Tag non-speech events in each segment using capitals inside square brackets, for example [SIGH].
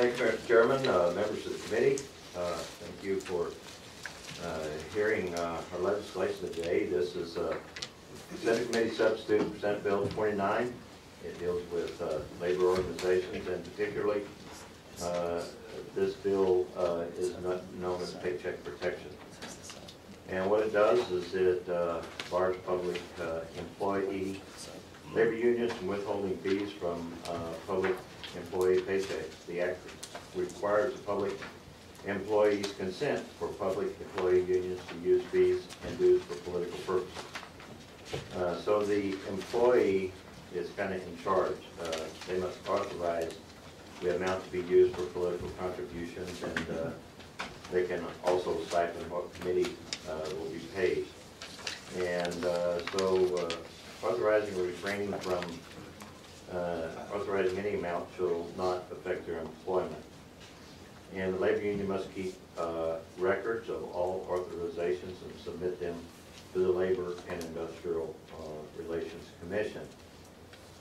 Thank you, Mr. Chairman, uh, members of the committee. Uh, Thank you for uh, hearing uh, our legislation today. This is uh, Senate Committee Substitute for Senate Bill 29. It deals with uh, labor organizations and particularly, this bill is known as paycheck protection. And what it does is it bars public employee labor unions from withholding fees from public employee paychecks. The act requires the public employees' consent for public employee unions to use fees and dues for political purposes. Uh, So the employee is kind of in charge. Uh, They must authorize the amount to be used for political contributions, and uh, they can also siphon what committee uh, will be paid. And uh, so uh, authorizing or refraining from authorizing any amount shall not affect their employment. And the labor union must keep uh, records of all authorizations and submit them to the Labor and Industrial uh, Relations Commission.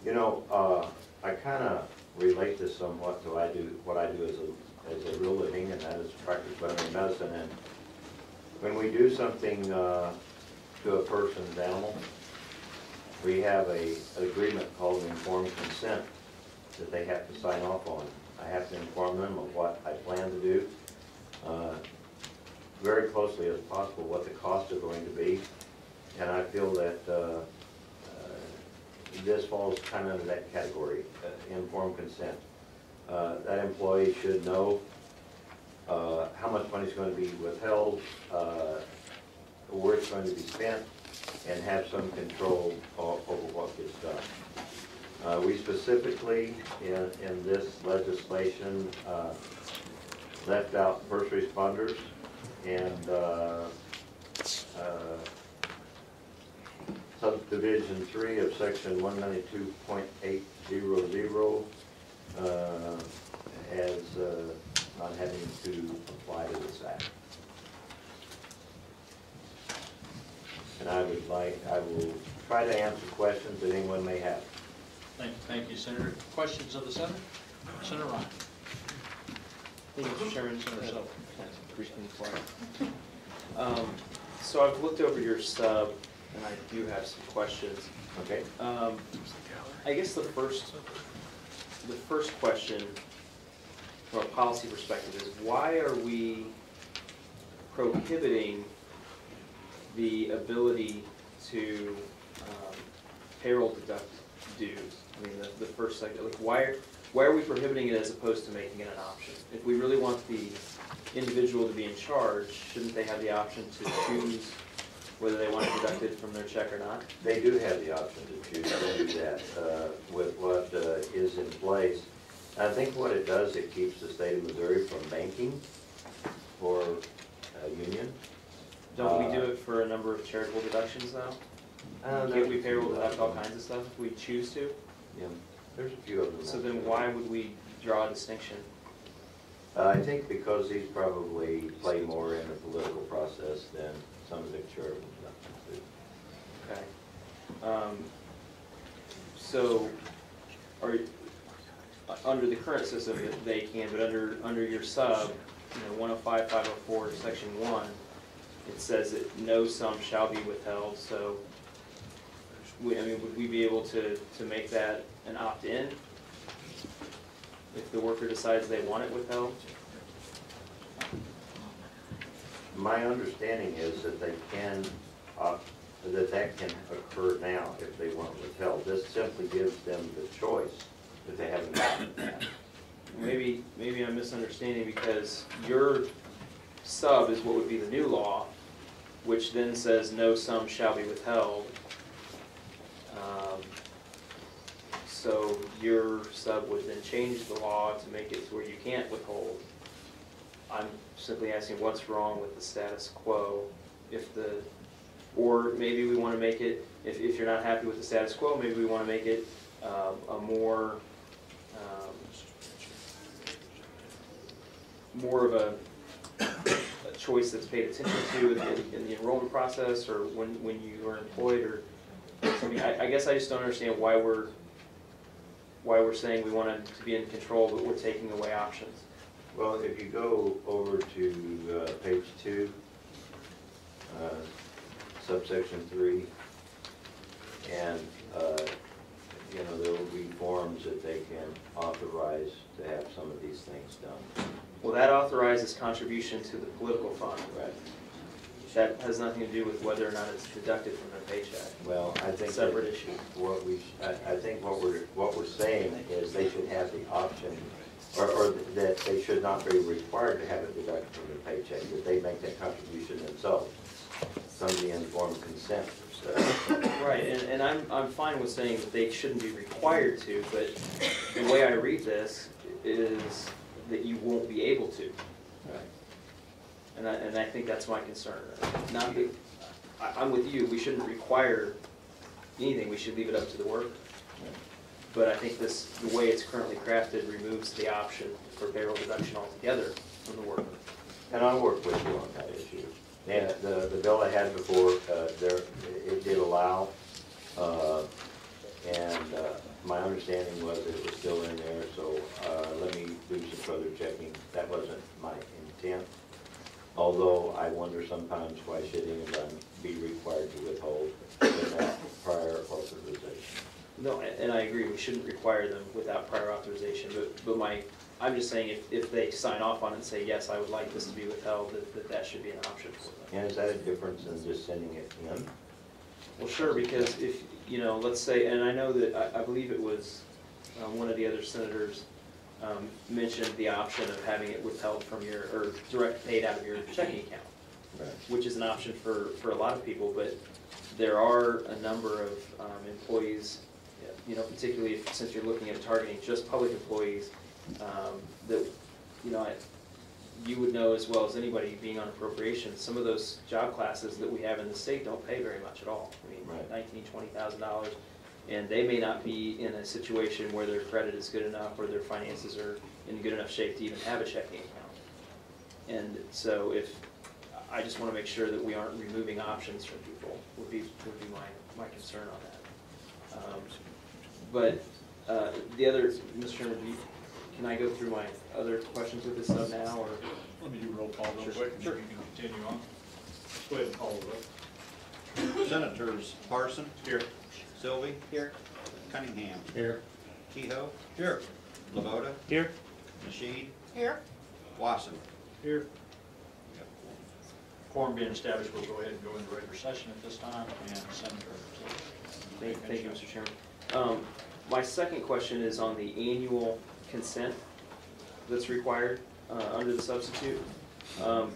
You know, uh, I kind of relate this somewhat to I do, what I do as a, as a real living, and that is practice veterinary medicine. And when we do something uh, to a person's animal, we have a, an agreement called informed consent that they have to sign off on. I have to inform them of what I plan to do, uh, very closely as possible, what the costs are going to be. And I feel that uh, uh, this falls kind of under that category, uh, informed consent. Uh, That employee should know uh, how much money is going to be withheld, where it's going to be spent, and have some control over what gets done. Uh, We specifically, in, in this legislation, uh, left out first responders and uh, uh, subdivision three of section one ninety-two point eight zero zero uh, as uh, not having to apply to this act. And I would like, I will try to answer questions that anyone may have. Thank, thank you, Senator. Questions of the Senator? Senator Ryan? Thank you, Mr. Chairman. Senator Silver. Christine Clark. Um, So I've looked over your sub, and I do have some questions. Okay? Um, I guess the first, the first question, from a policy perspective, is why are we prohibiting the ability to um, payroll deduct dues? I mean, the, the first, like, like, why, are- why are we prohibiting it as opposed to making it an option? If we really want the individual to be in charge, shouldn't they have the option to choose whether they want to deduct it from their check or not? They do have the option to choose to do that uh, with what uh, is in place. I think what it does, it keeps the state of Missouri from banking for a union. Don't we do it for a number of charitable deductions though? Can't we payroll deduct all kinds of stuff if we choose to? Yeah, There's a few of them. So then why would we draw a distinction? Uh, I think because these probably play more in the political process than some of the charitable stuff. Okay. Um, So, are, uh, under the current system, they can, but under, under your sub, you know, one oh five, five oh four, section one, it says that no sum shall be withheld, so, we, I mean, would we be able to, to make that an opt-in? If the worker decides they want it withheld? My understanding is that they can, uh, that that can occur now if they want to withheld. This simply gives them the choice if they haven't gotten that. Maybe, maybe I'm misunderstanding because your sub is what would be the new law, which then says no sum shall be withheld. Um, So your sub would then change the law to make it to where you can't withhold. I'm simply asking what's wrong with the status quo if the, or maybe we want to make it, if, if you're not happy with the status quo, maybe we want to make it um, a more, um, more of a, a choice that's paid attention to in, in the enrollment process or when, when you are employed or something. I, I guess I just don't understand why we're why we're saying we want to be in control, but we're taking away options. Well, if you go over to uh, page two, uh, subsection three, and, uh, you know, there will be forms that they can authorize to have some of these things done. Well, that authorizes contribution to the political fund. Right. That has nothing to do with whether or not it's deducted from their paycheck. Well, I think. that Separate issue. What we, I, I think what we're, what we're saying is they should have the option, or, or that they should not be required to have it deducted from their paycheck, that they make that contribution themselves. Somebody in the form of consent. so. Right, and, and I'm, I'm fine with saying that they shouldn't be required to, but the way I read this is that you won't be able to. And I, and I think that's my concern. Not, be- I, I'm with you, we shouldn't require anything, we should leave it up to the worker. But I think this, the way it's currently crafted removes the option for payroll deduction altogether from the worker. And I'll work with you on that issue. And the, the bill I had before, uh, there, it did allow, uh, and, uh, my understanding was that it was still in there, so, uh, let me do some further checking. That wasn't my intent. Although I wonder sometimes why should anyone be required to withhold without prior authorization? No, and I agree, we shouldn't require them without prior authorization, but, but my, I'm just saying if, if they sign off on it and say, yes, I would like this to be withheld, that, that that should be an option for them. And is that a difference than just sending it in? Well, sure, because if, you know, let's say, and I know that, I, I believe it was, um, one of the other senators, um, mentioned the option of having it withheld from your, or direct paid out of your checking account, Right. which is an option for, for a lot of people, but there are a number of, um, employees, you know, particularly if, since you're looking at targeting just public employees, um, that, you know, I, you would know as well as anybody being on appropriations, some of those job classes that we have in the state don't pay very much at all. I mean, Right. nineteen, twenty thousand dollars, and they may not be in a situation where their credit is good enough or their finances are in good enough shape to even have a checking account. And so if, I just wanna make sure that we aren't removing options from people, would be, would be my, my concern on that. Um, But, uh, the other, Mr. Chairman, do you, can I go through my other questions with this sub now, or? Let me do roll call real Sure. quick, and Sure. you can continue on. Go ahead and call the vote. Senators Parson, Here. Silvey, Here. Cunningham, Here. Kehoe. Here. LeVota, Here. Nasheed, Here, Wasson? Here. Quorum being established, we'll go ahead and go into regular session at this time, and Senator. Thank, thank you, Mr. Chairman. Um, my second question is on the annual consent that's required, uh, under the substitute. Um,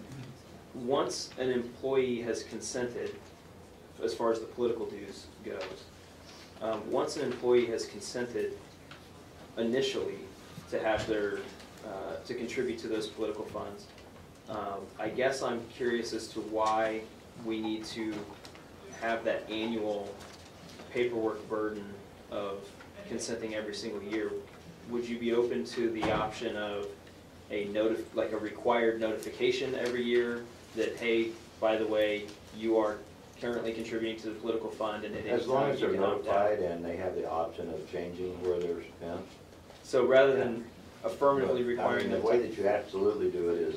once an employee has consented, as far as the political dues goes, um, once an employee has consented initially to have their, uh, to contribute to those political funds, um, I guess I'm curious as to why we need to have that annual paperwork burden of consenting every single year. Would you be open to the option of a notif, like a required notification every year that, hey, by the way, you are currently contributing to the political fund and As long time as you they're can opt out? notified and they have the option of changing where they're spent. So rather than affirmatively But, I requiring mean, them The way to. that you absolutely do it is,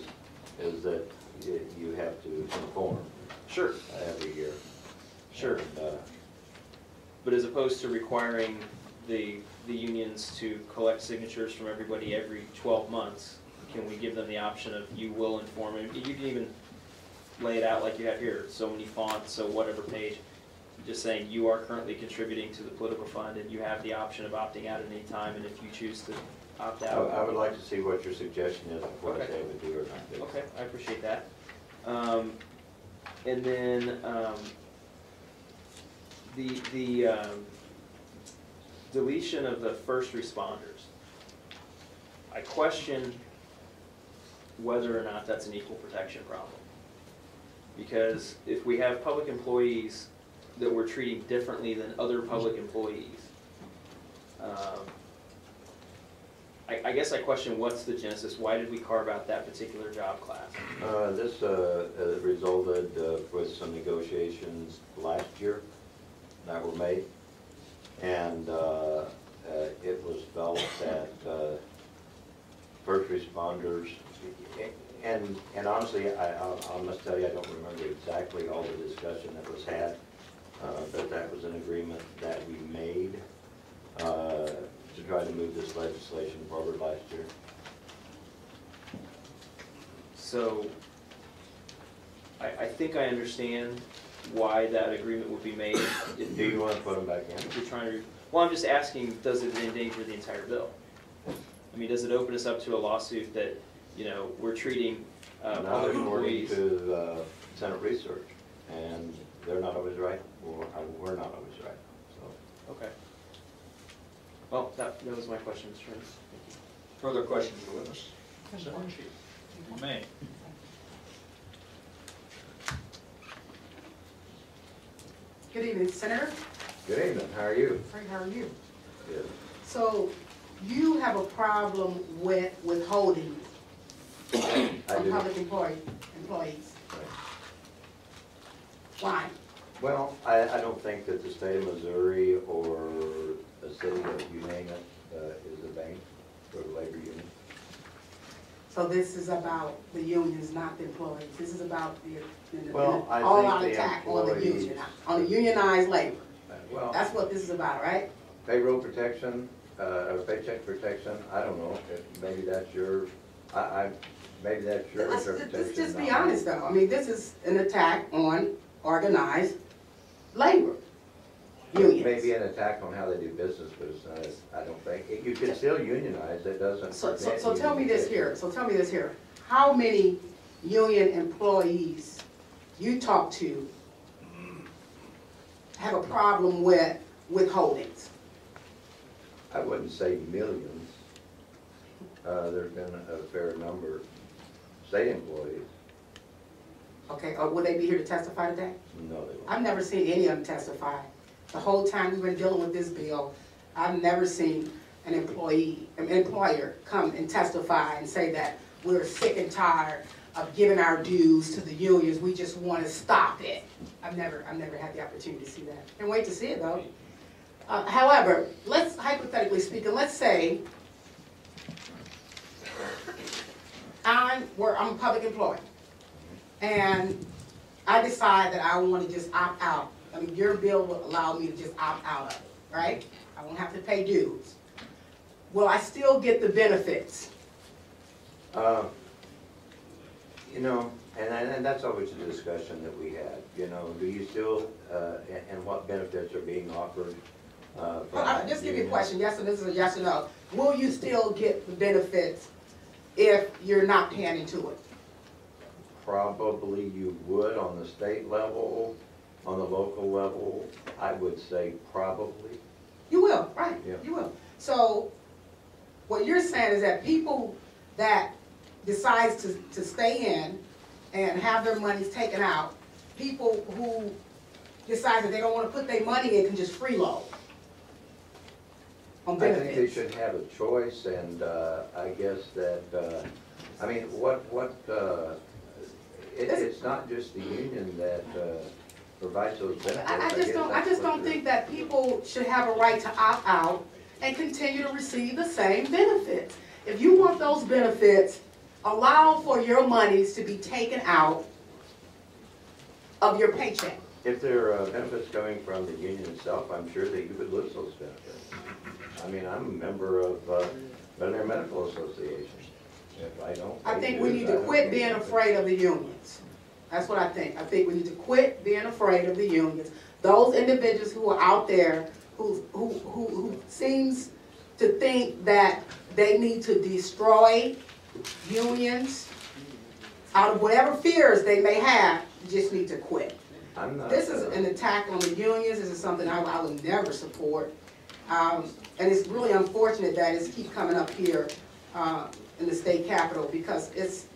is that you you have to inform Sure, every year. sure. And, uh, But as opposed to requiring the, the unions to collect signatures from everybody every twelve months, can we give them the option of you will inform, and you can even lay it out like you have here, so many fonts, so whatever page, just saying you are currently contributing to the political fund and you have the option of opting out at any time, and if you choose to opt I out. I would like to see what your suggestion is before I Okay. say would do or not do. Okay, I appreciate that. Um, and then, um, the, the, um, deletion of the first responders. I question whether or not that's an equal protection problem. Because if we have public employees that we're treating differently than other public employees, um, I, I guess I question what's the genesis, why did we carve out that particular job class? Uh, This uh, uh, resulted uh, with some negotiations last year that were made. And uh, uh, it was felt that uh, first responders, and, and honestly, I, I'll- I must tell you, I don't remember exactly all the discussion that was had, uh, but that was an agreement that we made uh, to try to move this legislation forward last year. So, I, I think I understand why that agreement would be made. If Do you want to put them back in? If you're trying to, well, I'm just asking, does it endanger the entire bill? I mean, does it open us up to a lawsuit that, you know, we're treating uh, Not other according employees? to uh, Senate research, and they're not always right, or uh, we're not always right, so. Okay. Well, that, that was my question, Mr. Chairman. Further questions of the witness? Senator Sheet. May. Good evening, Senator. Good evening, how are you? Frank, how are you? Good. So you have a problem with withholding I from do. public employee, employees. Why? Well, I, I don't think that the state of Missouri or the city of, you name it, uh, is a bank for the labor union. So this is about the unions, not the employees. This is about the, the- Well, I all-out the attack on the employees- union, on the unionized labor. Uh, Well, That's what this is about, right? payroll protection, uh, or paycheck protection, I don't know, if maybe that's your, I, I, maybe that's your Let's, interpretation. let's just be not mine. honest though. I mean, this is an attack on organized labor unions. Maybe an attack on how they do business, but it's not, I don't think, you can still unionize, that doesn't So, so, prevent so tell me this unionization. here, so tell me this here. How many union employees you talk to have a problem with withholdings? I wouldn't say millions. Uh, there's been a fair number, state employees, Okay, or will they be here to testify today? no, they won't. I've never seen any of them testify. The whole time we've been dealing with this bill, I've never seen an employee, an employer come and testify and say that we're sick and tired of giving our dues to the unions, we just want to stop it. I've never, I've never had the opportunity to see that. And wait to see it though. Uh, however, let's hypothetically speaking, let's say I'm, where I'm a public employee and I decide that I want to just opt out. I mean, your bill will allow me to just opt out of it, right? I won't have to pay dues. Will I still get the benefits? Uh, You know, and, and and that's always a discussion that we had, you know, do you still, uh, and, and what benefits are being offered? uh, Well, I'll just give you a question, yes or this is a yes or no. Will you still get the benefits if you're not paying to it? Probably you would on the state level, on the local level, I would say probably. You will, right, Yeah. you will. So, what you're saying is that people that decides to, to stay in and have their monies taken out, people who decide that they don't wanna put their money in can just freeload on I think they benefits. should have a choice, and uh, I guess that, uh, I mean, what, what, uh, it, it's not just the union that uh, provides those benefits. I, I just don't, I that's just what don't think that people should have a right to opt out and continue to receive the same benefits. If you want those benefits, allow for your monies to be taken out of your paycheck. If there are uh, benefits coming from the union itself, I'm sure that you would lose those benefits. I mean, I'm a member of uh, Veterinary Medical Association. If I don't. I think we need to quit being afraid of the unions. That's what I think. I think we need to quit being afraid of the unions. Those individuals who are out there who, who, who, who seems to think that they need to destroy unions out of whatever fears they may have, just need to quit. I'm not. This is an attack on the unions, this is something I, I would never support. Um, and it's really unfortunate that it's keep coming up here, uh, in the state capitol, because it's,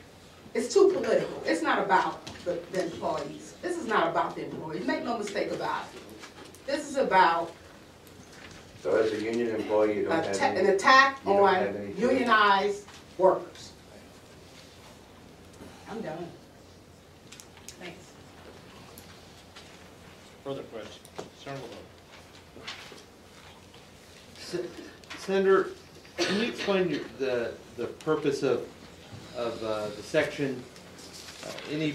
it's too political. It's not about the, the employees. This is not about the employees, make no mistake about it. This is about So as a union employee, you don't have ta- an attack on unionized workers. I'm done. Thanks. Further questions? Senator. Senator, can you explain your- the, the purpose of, of uh, the section? uh, Any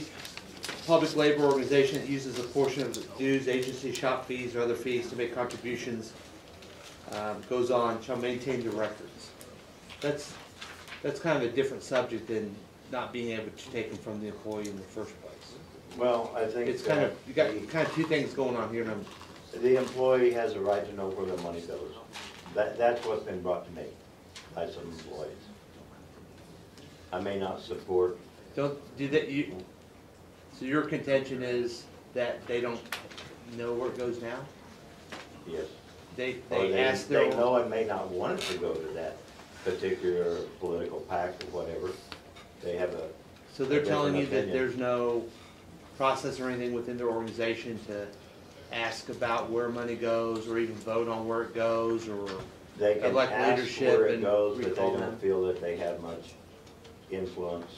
public labor organization that uses a portion of the dues, agency shop fees, or other fees to make contributions, um, goes on, shall maintain the records. That's, that's kind of a different subject than not being able to take them from the employee in the first place. Well, I think. It's kind of, you got the- kind of two things going on here, and I'm, The employee has a right to know where their money goes. That, that's what's been brought to me by some employees. I may not support, Don't, do that, you, so your contention is that they don't know where it goes now? yes. They, Or they they, ask they their, know and may not want it to go to that particular political PAC or whatever. They have a, so they're telling you that there's no process or anything within their organization to ask about where money goes, or even vote on where it goes, or, they can Elect ask leadership where it and goes, but they don't feel that they have much influence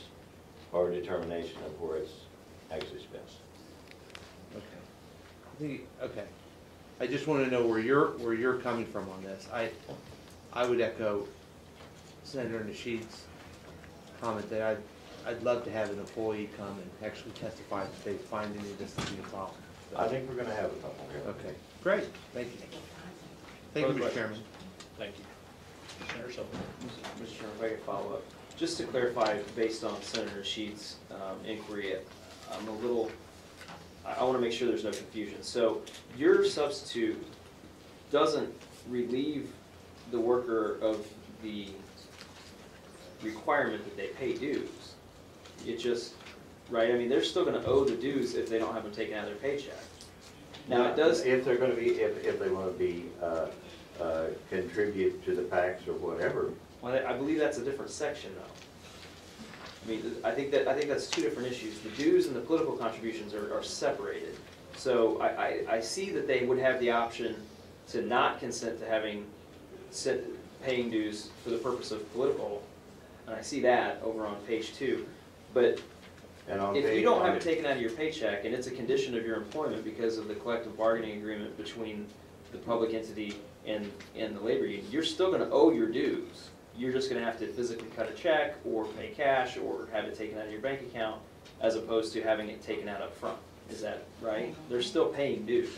or determination of where it's actually spent. okay. I think, okay. I just wanna know where you're, where you're coming from on this. I, I would echo Senator Nasheed's comment that I'd, I'd love to have an employee come and actually testify that they find any of this to be a problem. I think we're gonna have a couple here. Okay, great, thank you. Thank you, Mr. Chairman. Thank you. Senator Sullivan. Mr. Chairman, if I could follow up, just to clarify, based on Senator Sheets' um, inquiry, I'm a little, I, I wanna make sure there's no confusion. So your substitute doesn't relieve the worker of the requirement that they pay dues. It just, right, I mean, they're still gonna owe the dues if they don't have them taken out of their paycheck. Now, it does, If they're gonna be, if, if they wanna be, uh, uh, contribute to the PACs or whatever, Well, I I believe that's a different section though. I mean, I think that, I think that's two different issues. The dues and the political contributions are, are separated. So I, I, I see that they would have the option to not consent to having, set, paying dues for the purpose of political, and I see that over on page two. But and on if page. you don't have it taken out of your paycheck, and it's a condition of your employment because of the collective bargaining agreement between the public entity and, and the labor union, you're still gonna owe your dues. You're just gonna have to physically cut a check, or pay cash, or have it taken out of your bank account, as opposed to having it taken out up front. Is that right? They're still paying dues.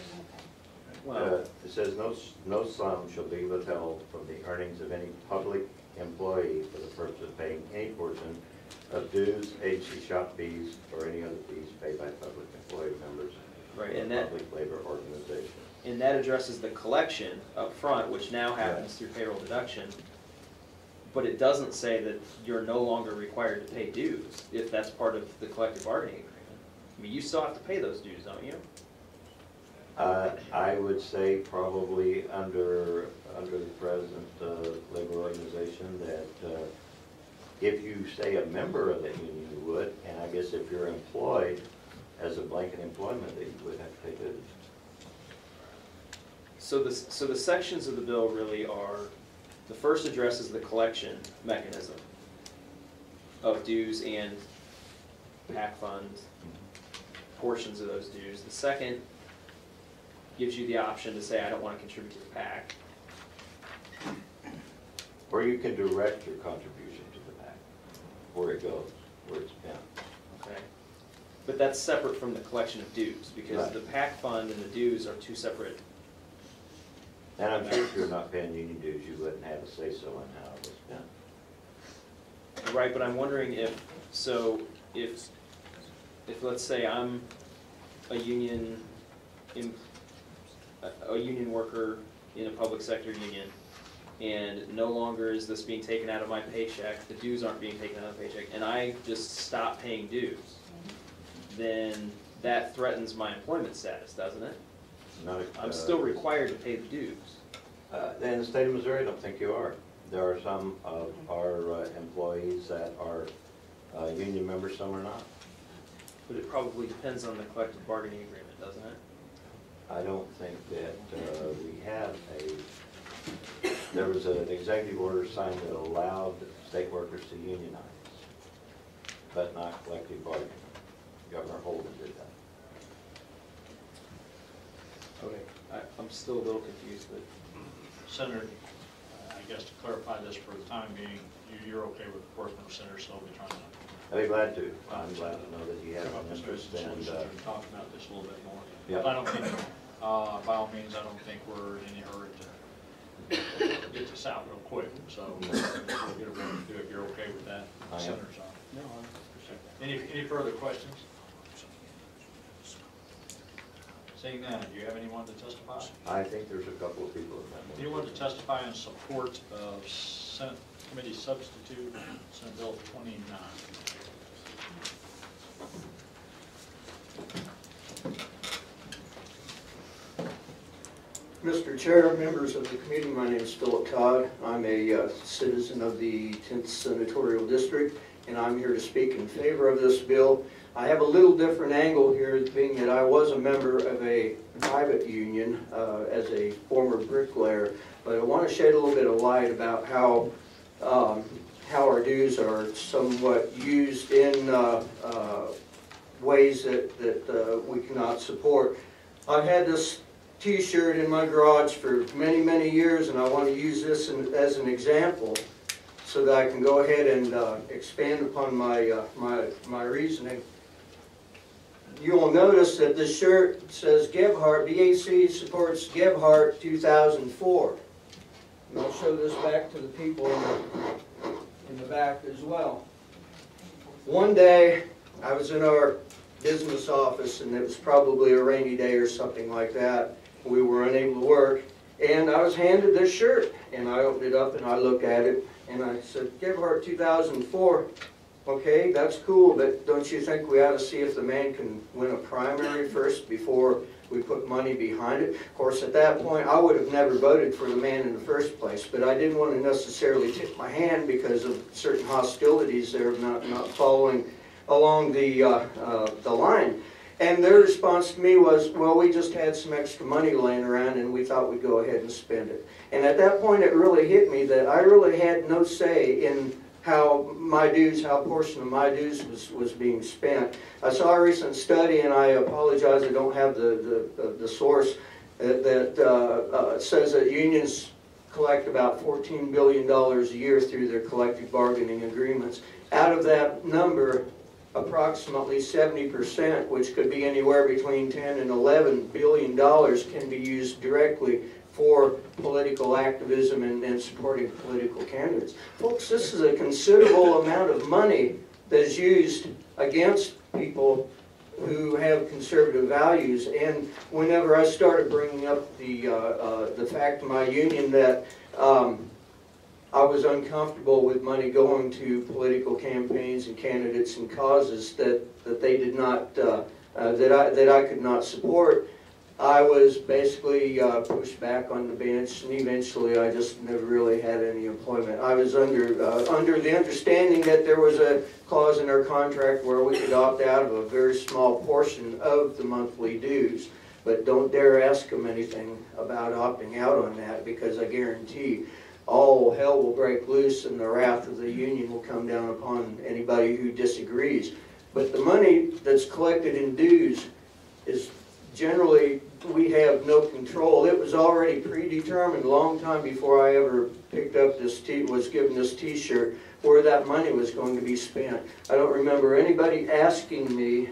Uh, It says, "No, s- no sum shall be withheld from the earnings of any public employee for the purpose of paying any portion of dues, agency shop fees, or any other fees paid by public employee members right, of and a that, public labor organization." and that addresses the collection up front, which now happens through payroll deduction. But it doesn't say that you're no longer required to pay dues, if that's part of the collective bargaining agreement. I mean, you still have to pay those dues, don't you? Uh, I would say probably under, under the present uh, labor organization that uh, if you say a member of the union, you would, and I guess if you're employed as a blanket employment, that you would have to pay dues. So the, so the sections of the bill really are, the first addresses the collection mechanism of dues and PAC funds, portions of those dues. The second gives you the option to say, I don't want to contribute to the PAC. Or you can direct your contribution to the PAC, where it goes, where it's spent. Okay. But that's separate from the collection of dues, because Right. the PAC fund and the dues are two separate. And I'm sure if you're not paying union dues, you wouldn't have a say-so on how it was spent. Right, but I'm wondering if, so if, if, let's say I'm a union, em- a, a union worker in a public sector union, and no longer is this being taken out of my paycheck, the dues aren't being taken out of the paycheck, and I just stop paying dues, then that threatens my employment status, doesn't it? Not, I'm uh, still required to pay the dues. Uh, In the state of Missouri, I don't think you are. There are some of our uh, employees that are uh, union members, some are not. But it probably depends on the collective bargaining agreement, doesn't it? I don't think that uh, we have a, there was an executive order signed that allowed state workers to unionize, but not collective bargaining. Governor Holden did that. Okay. I, I'm still a little confused, but Senator, I guess to clarify this for the time being, you- you're okay with the Portsmouth Center, so we'll be trying to I'd be glad to. I'm glad to know that you have come an interest some and, solutions uh, and talk about this a little bit more. Yep. But I don't think, uh, by all means, I don't think we're in any hurry to [COUGHS] get this out real quick, so we'll get it ready to do if you're okay with that. I am. Senator's on. Any, any further questions? Seeing none, do you have anyone to testify? I think there's a couple of people in that. Anyone to testify in support of Senate Committee Substitute, Senate Bill 29? Mr. Chair, members of the committee, my name is Philip Todd. I'm a uh, citizen of the 10th Senatorial District, and I'm here to speak in favor of this bill. I have a little different angle here, being that I was a member of a private union uh, as a former bricklayer, but I want to shed a little bit of light about how, um, how our dues are somewhat used in uh, uh, ways that, that uh, we cannot support. I've had this T-shirt in my garage for many, many years, and I want to use this in- as an example so that I can go ahead and uh, expand upon my, uh, my, my reasoning. You will notice that this shirt says Gephardt, BAC supports Gephardt 2004. And I'll show this back to the people in the, in the back as well. One day, I was in our business office, and it was probably a rainy day or something like that. We were unable to work, and I was handed this shirt, and I opened it up and I looked at it, and I said, Gephardt 2004. Okay, that's cool, but don't you think we ought to see if the man can win a primary first before we put money behind it? Of course, at that point, I would have never voted for the man in the first place, but I didn't want to necessarily tip my hand because of certain hostilities there of not, not following along the, uh, uh, the line. And their response to me was, well, we just had some extra money laying around and we thought we'd go ahead and spend it. And at that point, it really hit me that I really had no say in how my dues, how a portion of my dues was, was being spent. I saw a recent study, and I apologize, I don't have the, the, the source, uh, that uh, uh, says that unions collect about $14 billion a year through their collective bargaining agreements. Out of that number, approximately 70%, which could be anywhere between 10 and 11 billion dollars, can be used directly for political activism and, and supporting political candidates. Folks, this is a considerable [COUGHS] amount of money that is used against people who have conservative values. And whenever I started bringing up the, uh, uh, the fact of my union that um, I was uncomfortable with money going to political campaigns and candidates and causes that, that they did not, uh, uh, that I, that I could not support. I was basically uh, pushed back on the bench, and eventually I just never really had any employment. I was under, uh, under the understanding that there was a clause in our contract where we could opt out of a very small portion of the monthly dues. But don't dare ask them anything about opting out on that, because I guarantee all hell will break loose and the wrath of the union will come down upon anybody who disagrees. But the money that's collected in dues is generally, we have no control. It was already predetermined long time before I ever picked up this T, was given this T-shirt, where that money was going to be spent. I don't remember anybody asking me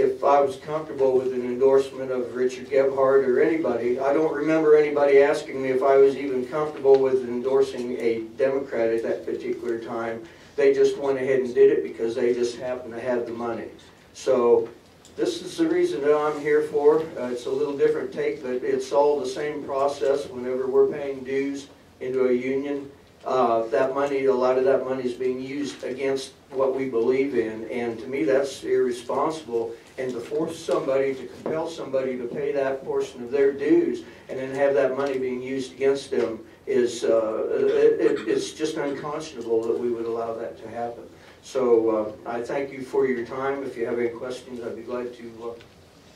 if I was comfortable with an endorsement of Richard Gephardt or anybody. I don't remember anybody asking me if I was even comfortable with endorsing a Democrat at that particular time. They just went ahead and did it because they just happened to have the money. So this is the reason that I'm here for. Uh, it's a little different take, but it's all the same process whenever we're paying dues into a union. Uh, that money, a lot of that money is being used against what we believe in, and to me, that's irresponsible. And to force somebody, to compel somebody to pay that portion of their dues, and then have that money being used against them is, uh, it, it- it's just unconscionable that we would allow that to happen. So, uh, I thank you for your time. If you have any questions, I'd be glad to, uh,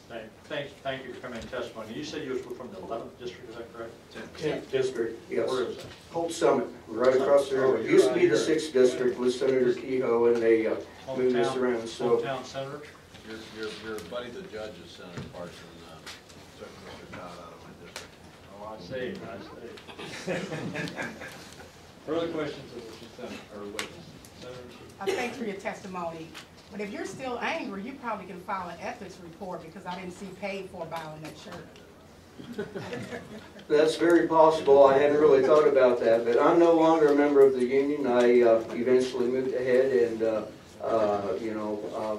Thank, thank, thank you for coming and testifying. You said you were from the 11th district, is that correct? tenth district, yes. Where is that? Holts Summit, right across there. Oh, It used to right be the sixth district with Senator Kehoe, and they, uh, moved this around, so. Hometown senator? Your, your, your buddy the judge is Senator Parson, uh, took Mr. Todd out of my district. Oh, I see, I see. [LAUGHS] Further questions of the Senator, or witness? Senator? I thank for your testimony, but if you're still angry, you probably can file an ethics report because I didn't see paid for buying that shirt. That's very possible. I hadn't really thought about that, but I'm no longer a member of the union. I uh, eventually moved ahead and, uh, uh, you know, uh,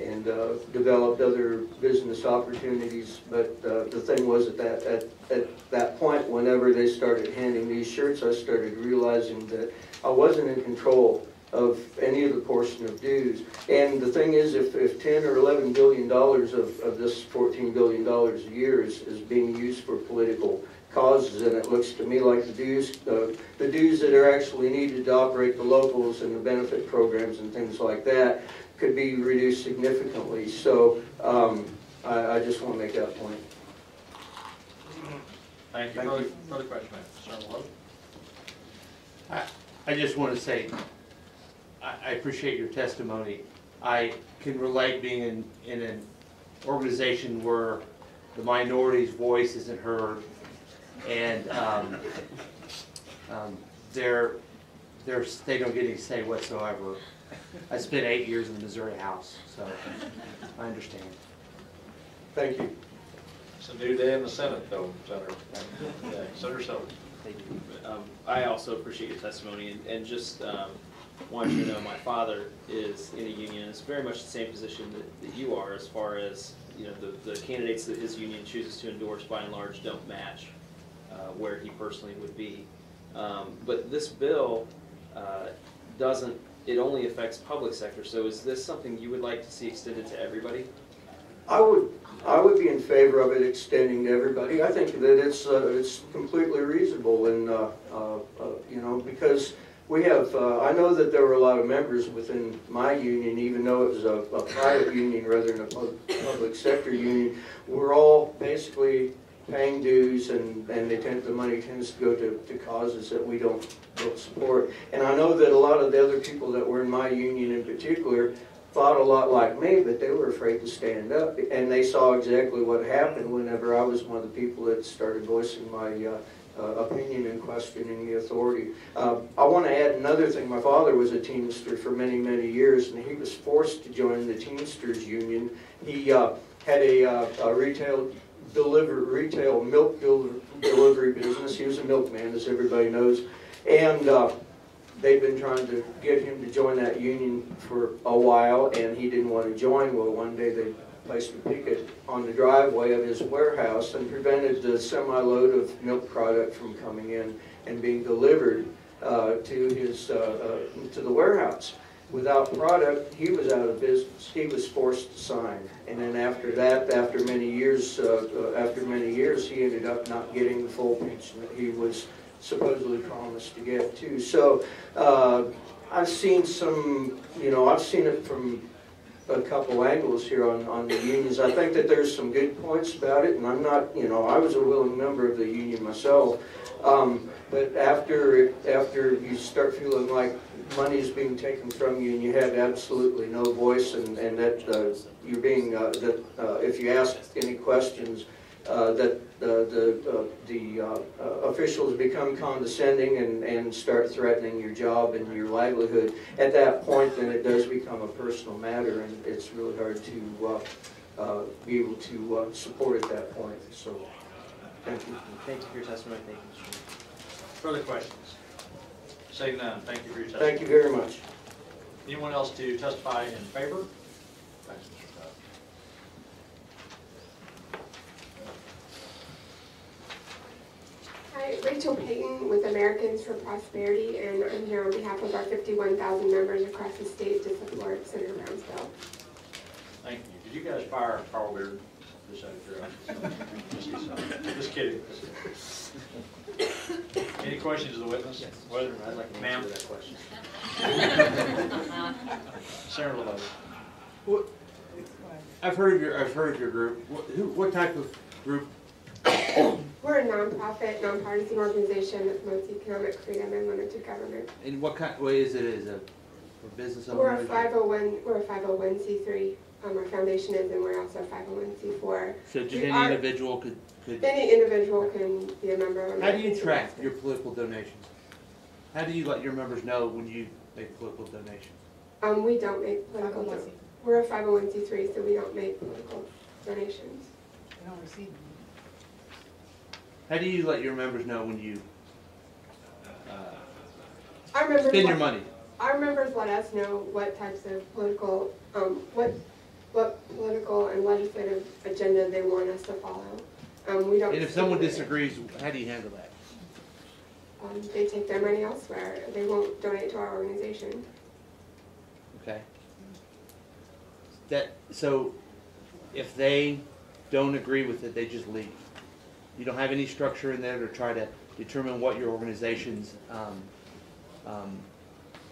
and uh, developed other business opportunities. But uh, the thing was at that, at, at that point, whenever they started handing these shirts, I started realizing that I wasn't in control of any of the portion of dues. And the thing is, if, if ten or eleven billion dollars of, of this fourteen billion dollars a year is, is being used for political causes, and it looks to me like the dues, uh, the dues that are actually needed to operate the locals and the benefit programs and things like that could be reduced significantly. So, um, I, I just want to make that point. Thank you. Thank Further, you. further question, Senator Lowe? I just want to say, I, I appreciate your testimony. I can relate being in, in an organization where the minority's voice isn't heard and, um, um, they're, they're, they don't get any say whatsoever. I spent eight years in the Missouri House, so I understand. Thank you. It's a new day in the Senate, though, Senator. Yeah, Senator Sullivan. Thank you. Um, I also appreciate your testimony and, and just, um, want you to know, my father is in a union, it's very much the same position that, that you are as far as, you know, the, the candidates that his union chooses to endorse by and large don't match, uh, where he personally would be. Um, but this bill, uh, doesn't, it only affects public sector, so is this something you would like to see extended to everybody? I would, I would be in favor of it extending to everybody. I think that it's, uh, it's completely reasonable and, uh, uh, uh, you know, because we have, uh, I know that there were a lot of members within my union, even though it was a, a private union rather than a pub- public sector union. We're all basically paying dues and, and they tend, the money tends to go to, to causes that we don't, don't support. And I know that a lot of the other people that were in my union in particular thought a lot like me, but they were afraid to stand up. And they saw exactly what happened whenever I was one of the people that started voicing my uh, uh, opinion and questioning the authority. Uh, I want to add another thing. My father was a Teamster for many, many years, and he was forced to join the Teamsters Union. He uh, had a, uh, a retail deliver retail milk delivery business. He was a milkman, as everybody knows, and uh, they've been trying to get him to join that union for a while, and he didn't want to join. Well, one day they placed a picket on the driveway of his warehouse and prevented the semi-load of milk product from coming in and being delivered uh, to his, uh, uh, to the warehouse. Without product, he was out of business. He was forced to sign. And then after that, after many years, uh, uh, after many years, he ended up not getting the full pension that he was supposedly promised to get too. So uh, I've seen some, you know, I've seen it from a couple angles here on, on the unions. I think that there's some good points about it, and I'm not, you know, I was a willing member of the union myself. Um, but after, after you start feeling like money is being taken from you and you have absolutely no voice and, and that uh, you're being, uh, that uh, if you ask any questions, uh, that uh, the, uh, the officials become condescending and, and start threatening your job and your livelihood. At that point, then it does become a personal matter and it's really hard to be able to support at that point, so, thank you. Thank you for your testimony, thank you. Further questions? Seeing none, thank you for your testimony. Thank you very much. Anyone else to testify in favor? Thanks, Mr. Todd. Hi, Rachel Payton with Americans for Prosperity, and I'm here on behalf of our 51,000 members across the state to support Senator Brown's bill. Thank you. Did you guys fire Carl Beard? Just out of curiosity. [LAUGHS] Just kidding. [LAUGHS] Any questions of the witness? Yes. Whether, I'd like to ma'am, answer that question. [LAUGHS] Senator LaVey. What- I've heard of your, I've heard of your group. What, who, what type of group? We're a nonprofit, nonpartisan organization that promotes economic freedom and limited government. In what kind, what is it? Is it a, a business owner? We're a 501, we're a 501c3 um, our foundation is, and we're also a five oh one C four. So just We any are- individual could, could, Any individual can be a member of how do you track your political donations? How do you let your members know when you make political donations? Um, we don't make political, do- we're a five oh one C three, so we don't make political donations. We don't receive them. How do you let your members know when you Our members. spend your let- money? Our members let us know what types of political, um, what, what political and legislative agenda they want us to follow. Um, we don't. And if someone disagrees, how do you handle that? Um, they take their money elsewhere, they won't donate to our organization. Okay? That, so if they don't agree with it, they just leave? You don't have any structure in there to try to determine what your organization's, um, um,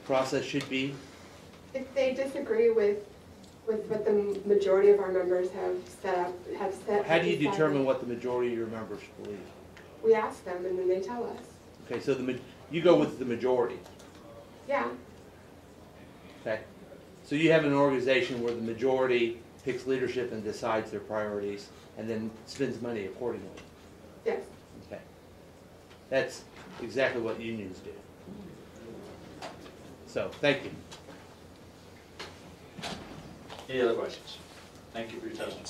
process should be? If they disagree with, with what the majority of our members have set up, have set. How do you decided, determine what the majority of your members believe? We ask them and then they tell us. Okay, so the, you go with the majority, Yeah, okay? So you have an organization where the majority picks leadership and decides their priorities and then spends money accordingly, yes. okay? That's exactly what unions do. So, thank you. Any other questions? Thank you for your testimony.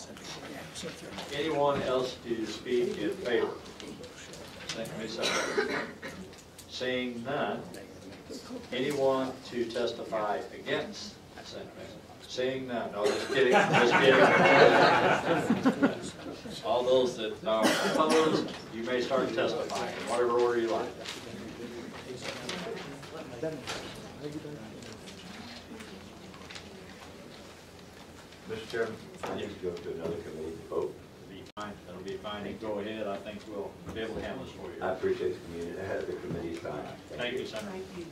Anyone else to speak in favor? Second committee substitute. Seeing none, anyone to testify against? Seeing none, no, just kidding, just kidding. All those that are opposed, you may start testifying, in whatever order you like. Mr. Chairman, I need to go to another committee to vote. It'll be fine, that'll be fine, and go ahead, I think we'll be able to handle this for you. I appreciate the community, the committee's time. Thank you, Senator. Thank you,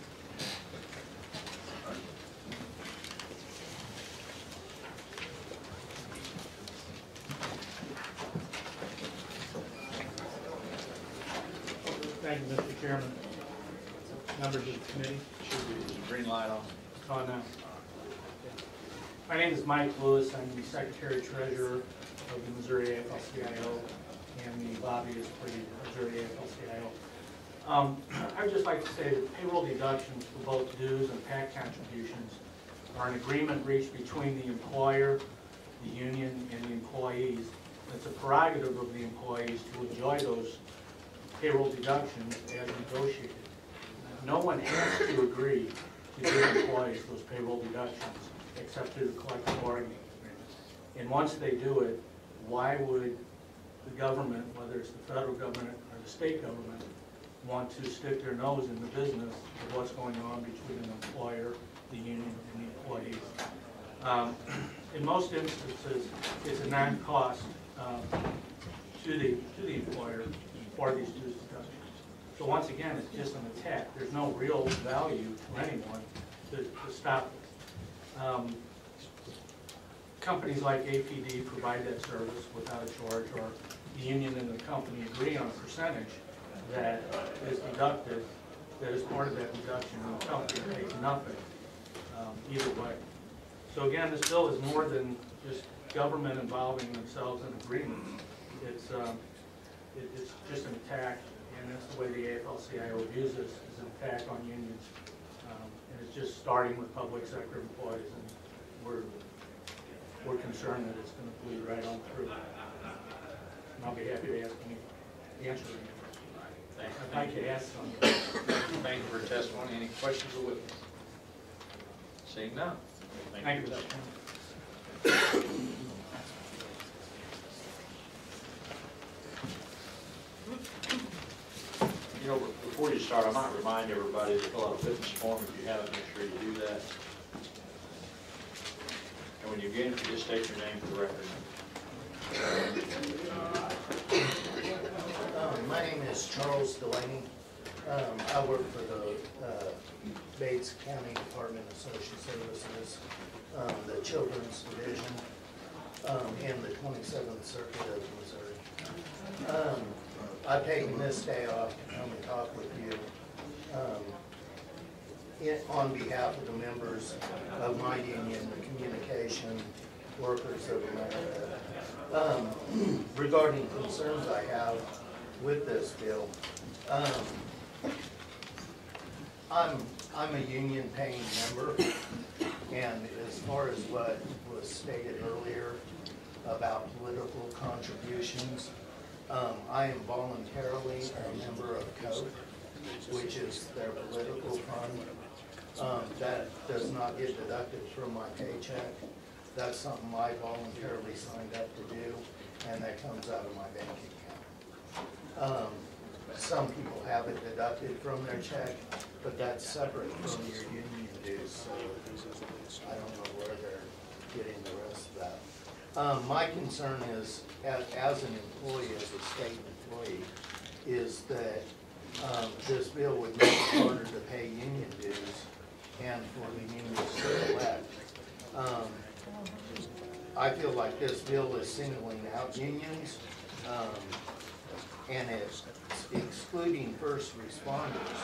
Thank you, Mr. Chairman. Members of the committee. Should be, there's a green light on. On, uh, My name is Mike Lewis. I'm the Secretary Treasurer of the Missouri AFL-CIO and the lobbyist for the Missouri AFL-CIO. Um, [CLEARS THROAT] I'd just like to say that payroll deductions for both dues and PAC contributions are an agreement reached between the employer, the union, and the employees. It's a prerogative of the employees to enjoy those payroll deductions as negotiated. No one has to agree to give employees those payroll deductions except through the collective bargaining agreement. And once they do it, why would the government, whether it's the federal government or the state government, want to stick their nose in the business of what's going on between an employer, the union, and the employees? Um, [CLEARS THROAT] In most instances, it's a non-cost um, to the, to the employer for these dues deductions. So once again, it's just an attack. There's no real value to anyone to, to stop. Um, Companies like ADP provide that service without a charge, or the union and the company agree on a percentage that is deducted, that is part of that deduction, and the company pays nothing, um, either way. So again, this bill is more than just government involving themselves in agreements. It's, um, it- it's just an attack, and that's the way the AFL-CIO views this, is an attack on unions. Just starting with public sector employees, and we're, we're concerned that it's gonna bleed right on through. And I'll be happy to ask any, answer any questions. Thank I'd like to ask some. Thank you for your testimony. Any questions or witness? Seeing none. Thank you, Mr. You know, before you start, I might remind everybody to fill out a witness form. If you haven't, make sure you do that. And when you get in, just state your name for the record. Um, My name is Charles Delaney. Um, I work for the uh, Bates County Department of Social Services, um, the Children's Division, um, in the 27th Circuit of Missouri. I've taken this day off to come and talk with you um, in- on behalf of the members of my union, the Communication Workers of America. Um, [CLEARS THROAT] Regarding concerns I have with this bill, um, I'm, I'm a union paying member, and as far as what was stated earlier about political contributions, um, I am voluntarily a member of COPE, which is their political fund. Um, that does not get deducted from my paycheck. That's something I voluntarily signed up to do, and that comes out of my bank account. Um, some people have it deducted from their check, but that's separate from your union dues, so I don't know where they're getting the rest of that. Um, my concern is, as, as an employee, as a state employee, is that, um, this bill would make it harder to pay union dues and for the unions to elect. Um, I feel like this bill is singling out unions, um, and it's excluding first responders.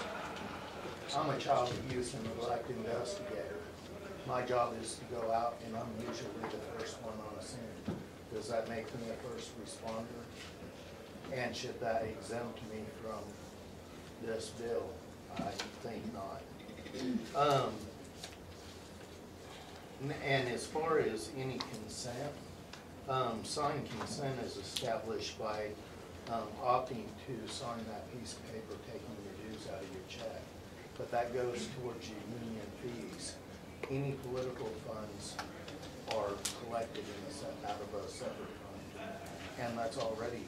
I'm a child abuse and neglect investigator. My job is to go out and I'm usually the first one on the scene. Does that make me a first responder? And should that exempt me from this bill? I think not. Um, and as far as any consent, um, signed consent is established by, um, opting to sign that piece of paper, taking your dues out of your check. But that goes towards your union fees. Any political funds are collected in a out of a separate fund, and that's already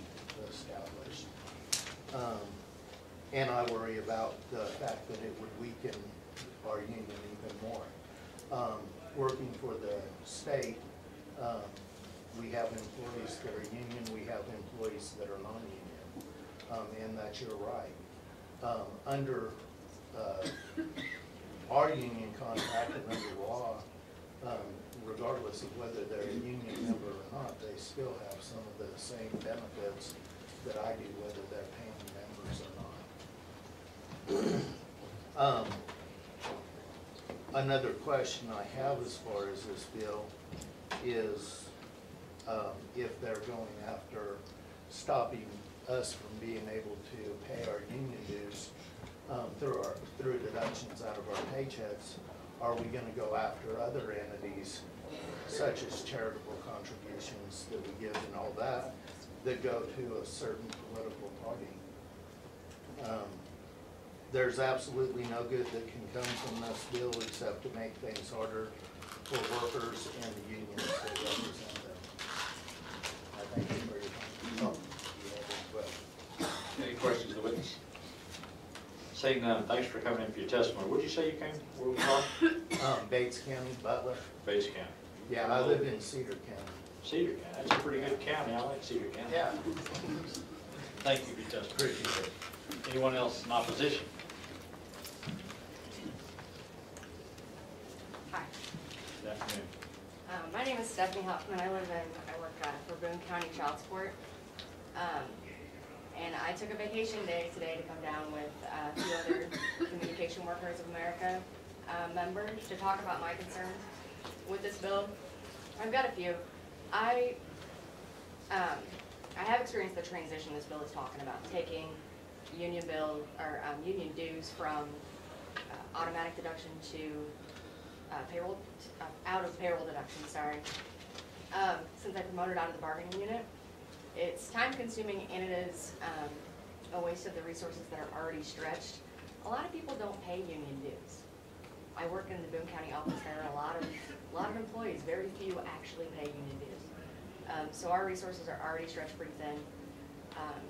established. Um, and I worry about the fact that it would weaken our union even more. Um, working for the state, um, we have employees that are union, we have employees that are non-union, um, and that's your right. Um, under, uh, our union contract under law, um, regardless of whether they're a union member or not, they still have some of the same benefits that I do, whether they're paying members or not. [CLEARS THROAT] Um, Another question I have as far as this bill is um, if they're going after stopping us from being able to pay our union dues um, through our, through deductions out of our paychecks, are we gonna go after other entities such as charitable contributions that we give and all that, that go to a certain political party? Um, there's absolutely no good that can come from this bill except to make things harder for workers and the unions that represent them. I thank you for your time. Oh, you have any questions? Seeing none, thanks for coming in for your testimony. Where'd you say you came, where were from? [COUGHS] Um, Bates County, Butler. Bates County. Yeah, I live in Cedar County. Cedar County, that's a pretty good county, I like Cedar County. Yeah. Thank you for your testimony. Appreciate it. Anyone else in opposition? Hi, Good afternoon. um, my name is Stephanie Huffman, I live in, I work uh, for Boone County Child Support. Um, and I took a vacation day today to come down with uh, a few other Communication Workers of America uh, members to talk about my concerns with this bill. I've got a few. I, um, I have experienced the transition this bill is talking about, taking union bill, or um, union dues from uh, automatic deduction to uh, payroll, uh, out of payroll deduction, sorry. Um, since I promoted out of the bargaining unit, it's time consuming and it is, um, a waste of the resources that are already stretched. A lot of people don't pay union dues. I work in the Boone County office, there are a lot of, a lot of employees, very few actually pay union dues. Um, so our resources are already stretched pretty thin. Um,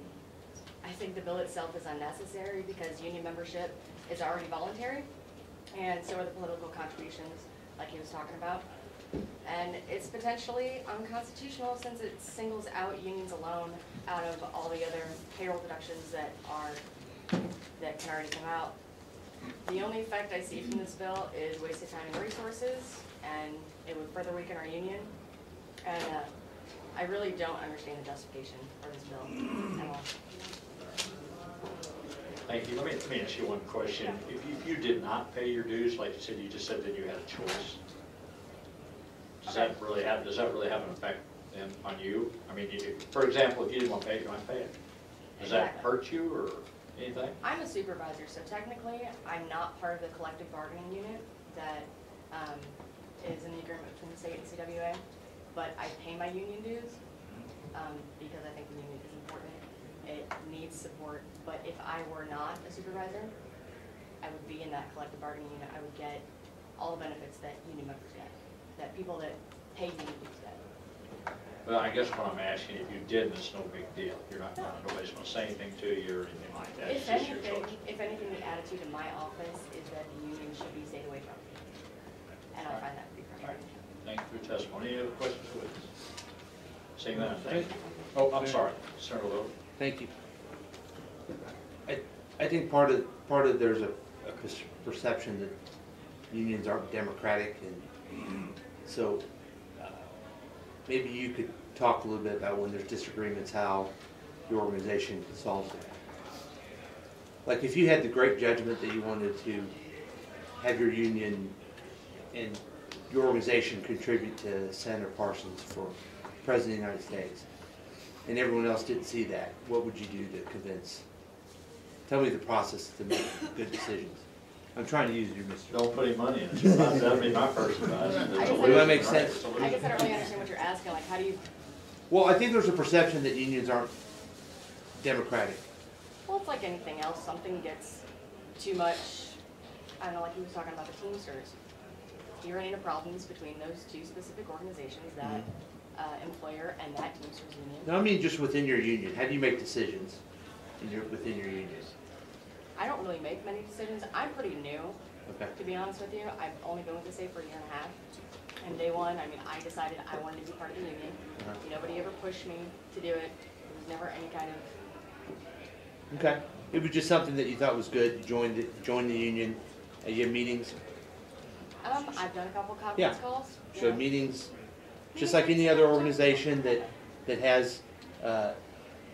I think the bill itself is unnecessary because union membership is already voluntary. And so are the political contributions, like he was talking about. And it's potentially unconstitutional since it singles out unions alone out of all the other payroll deductions that are, that can already come out. The only effect I see from this bill is wasted time and resources, and it would further weaken our union. And, uh, I really don't understand the justification for this bill at all. Thank you. Let me, let me ask you one question. If you, if you did not pay your dues, like you said, you just said that you had a choice. Does that really have, does that really have an effect then on you? I mean, you- for example, if you didn't want to pay it, you don't pay it. Does that Exactly. hurt you or anything? I'm a supervisor, so technically, I'm not part of the collective bargaining unit that um, is in the agreement between the state and CWA, but I pay my union dues um, because I think the union is important. It needs support, but if I were not a supervisor, I would be in that collective bargaining unit. I would get all the benefits that union members get, that people that pay union dues get. Well, I guess what I'm asking, if you didn't, it's no big deal. You're not, gonna- nobody's gonna say anything to you or anything like that. It's If just your anything, choice. if anything, the attitude in my office is that the union should be stayed away from. And I find that to be All right. frustrating. Thank you for your testimony. Any other questions for witness? Seeing none, thank you. Oh, I'm oh, sorry, Senator Little. Thank you. I, I think part of, part of, there's a, a perception that unions aren't democratic and so, uh, maybe you could talk a little bit about when there's disagreements, how your organization solves that. Like if you had the great judgment that you wanted to have your union and your organization contribute to Senator Parsons for President of the United States, and everyone else didn't see that, what would you do to convince? Tell me the process to make good decisions. I'm trying to use your Mr. Don't put any money in it. That'd be my first advice. Does that make sense? I guess I don't really understand what you're asking, like, how do you, Well, I think there's a perception that unions aren't democratic. well, it's like anything else, something gets too much, I don't know, like he was talking about the Teamsters. You run into problems between those two specific organizations, that uh, employer and that Teamsters union. No, I mean just within your union. How do you make decisions in your, within your union? I don't really make many decisions, I'm pretty new, Okay. to be honest with you. I've only been with the state for a year and a half. And day one, I mean, I decided I wanted to be part of the union. Uh-huh. Nobody ever pushed me to do it. There was never any kind of, Okay. It was just something that you thought was good, you joined, it- joined the union, uh, you have meetings, um, I've done a couple Yeah. conference calls. you so know. meetings, just like any other organization that, that has, uh,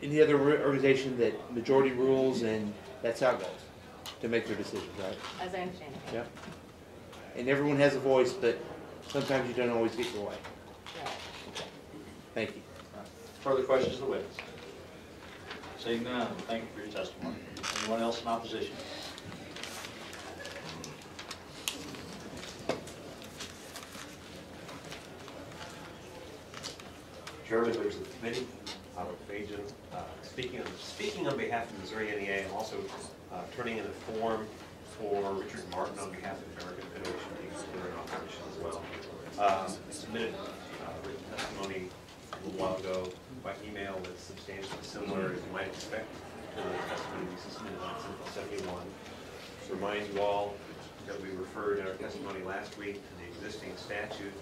any other organization that majority rules and that's how it goes, to make their decisions, right? As I understand it. Yeah. And everyone has a voice, but sometimes you don't always get your way. Right. Thank you. Further questions of the witness? Seeing none, thank you for your testimony. Anyone else in opposition? Chairman, members of the committee, uh, Bajan, uh, speaking on, speaking on behalf of Missouri NEA, I'm also uh, turning in a form for Richard Martin on behalf of the American Federation of Considering Opposition as well. Um, Submitted uh, written testimony a little while ago by email that's substantially similar, as you might expect, to the testimony we submitted on Central 71. Just Remind you all that we referred in our testimony last week to the existing statute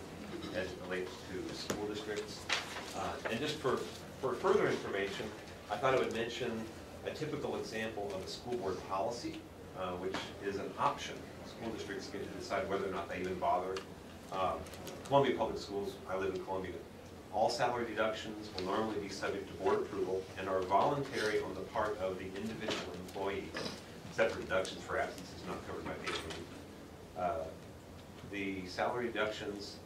as it relates to school districts. Uh, And just for, for further information, I thought I would mention a typical example of a school board policy, uh, which is an option. School districts get to decide whether or not they even bother. Um, Columbia Public Schools, I live in Columbia, all salary deductions will normally be subject to board approval and are voluntary on the part of the individual employee, except for deductions for absences not covered by paid leave. Uh, The salary deductions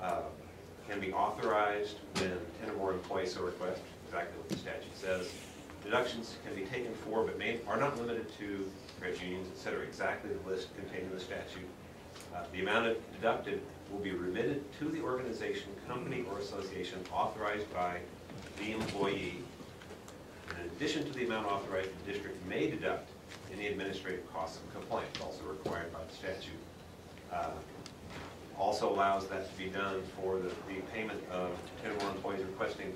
uh, can be authorized when 10 or more employees so request, exactly what the statute says. Deductions can be taken for, but may, are not limited to credit unions, et cetera, exactly the list contained in the statute. Uh, The amount of deducted will be remitted to the organization, company, or association authorized by the employee. In addition to the amount authorized, the district may deduct any administrative costs of compliance, also required by the statute. Uh, also allows that to be done for the, the payment of ten or more employees requesting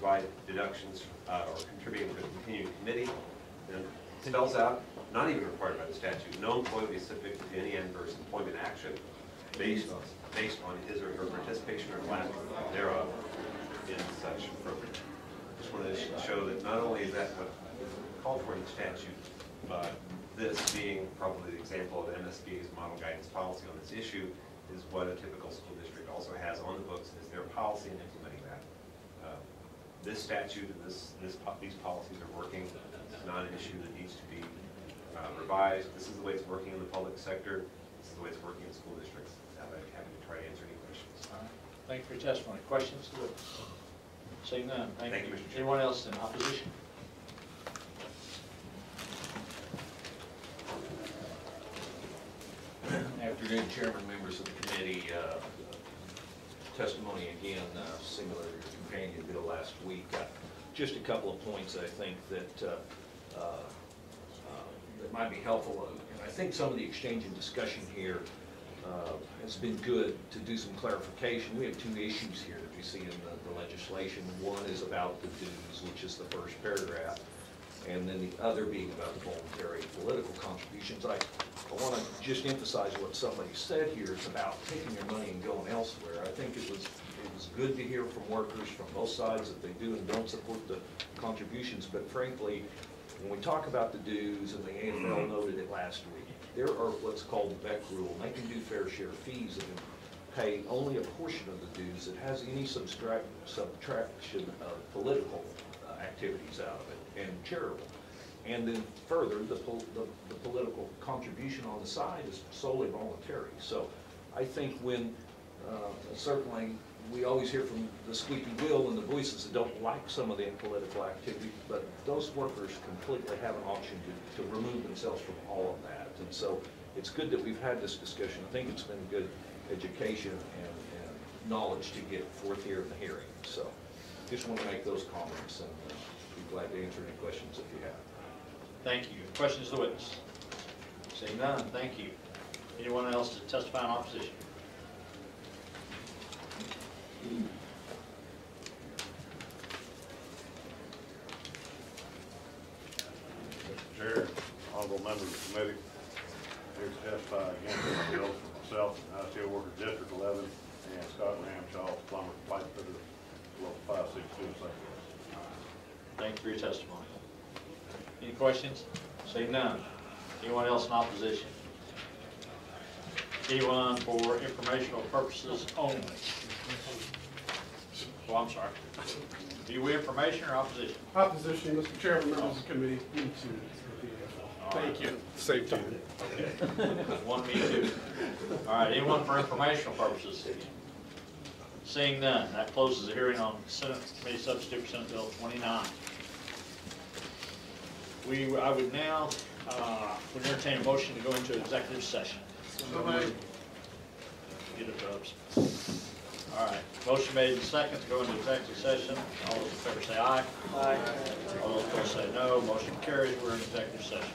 provide deductions uh, or contributing to the continuing committee. And spells out, not even required by the statute, no employee will be subject to any adverse employment action based based on his or her participation or lack thereof in such program. Just wanted to show that not only is that what called for in the statute, but this being probably the example of MSBA's model guidance policy on this issue is what a typical school district also has on the books as their policy and. Uh, This statute and this, this, these policies are working. It's not an issue that needs to be uh, revised. This is the way it's working in the public sector. This is the way it's working in school districts. I'm happy to try to answer any questions. Thank you for your testimony. Questions? Seeing none, thank Thank you. you, Mr. Chairman. Anyone else in opposition? Afternoon, Chairman, members of the committee. Uh, Testimony again, uh, similar to your companion bill last week. Uh, Just a couple of points I think that, uh, uh, uh, that might be helpful. And I think some of the exchange and discussion here has been good to do some clarification. We have two issues here that we see in the- the legislation. One is about the dues, which is the first paragraph, and then the other being about the voluntary political contributions. I, I want to just emphasize what somebody said here, about taking your money and going elsewhere. I think it was, it was good to hear from workers from both sides that they do and don't support the contributions, but frankly, when we talk about the dues, and the AFL noted it last week, there are what's called the Beck rule, they can do fair share fees and pay only a portion of the dues that has any subtract, subtraction of political uh, activities out of it and charitable. And then further, the, pol- the, the political contribution on the side is solely voluntary. So I think when, uh, certainly, we always hear from the squeaky wheel and the voices that don't like some of the political activity, but those workers completely have an option to, to remove themselves from all of that. And so it's good that we've had this discussion. I think it's been good education and, and knowledge to get forth here in the hearing. So just want to make those comments and uh, be glad to answer any questions if you have. Thank you. Questions of the witness? Say none, thank you. Anyone else to testify in opposition? Mr. Chair, honorable members of the committee, here to testify against bill for myself, and ITO Worker District eleven, and Scott Ramshaw, plumber, pipe fitter, local five six two, St. Louis. Thank you for your testimony. Any questions? Seeing none. Anyone else in opposition? Anyone for informational purposes only? Oh, I'm sorry. Do you information or opposition? Opposition, Mr. Chairman, members of the committee, me too. Thank you. Same time. One, me too. All right, anyone for informational purposes? Seeing none, that closes the hearing on Senate Committee Substitute for Senate Bill 29. We, I would now, uh, would entertain a motion to go into executive session. Get it, Dubs. All right, motion made and second to go into executive session. All those in favor say aye. Aye. All those opposed say no. Motion carries. We're in executive session.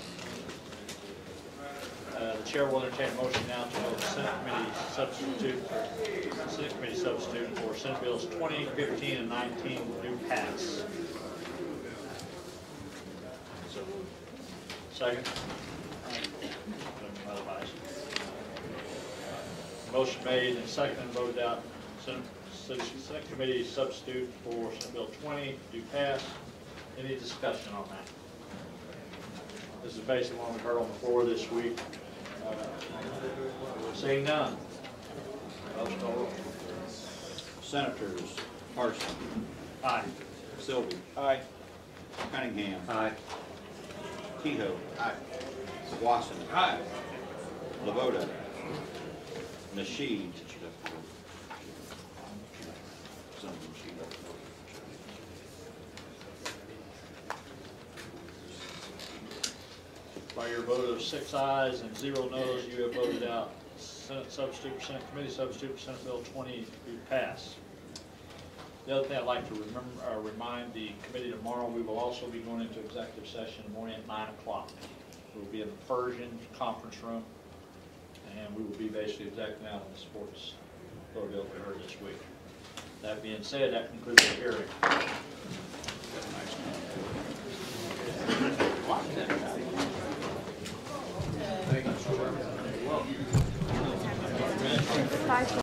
Uh, The chair will entertain a motion now to vote Senate Committee substitute, for Senate Committee substitute for Senate Bills 20, 15, and 19 do pass. Second? Motion made and seconded and voted out. Senate, Committee substitute for Senate Bill 20 do pass. Any discussion on that? This is basically what we heard on the floor this week. Uh, Seeing none. Vote call roll. Senators Parsons, Aye. Silvey, Aye. Cunningham, Aye. Kehoe. Watson. LeVota. Nasheed. By your vote of six ayes and zero noes, you have voted out Senate substitute, Senate Committee substitute Senate Bill 20 to pass. The other thing I'd like to remember, uh, remind the committee tomorrow, we will also be going into executive session in morning at 9 o'clock. We'll be in the Persian Conference Room, and we will be basically exacting out on the sports bill we heard this week. That being said, that concludes the hearing. Five.